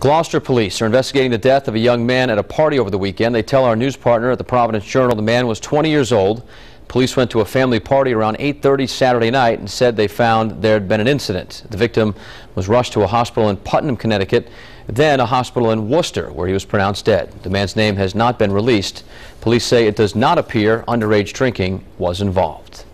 Glocester police are investigating the death of a young man at a party over the weekend. They tell our news partner at the Providence Journal the man was 20 years old. Police went to a family party around 8.30 Saturday night and said they found there had been an incident. The victim was rushed to a hospital in Putnam, Connecticut, then a hospital in Worcester where he was pronounced dead. The man's name has not been released. Police say it does not appear underage drinking was involved.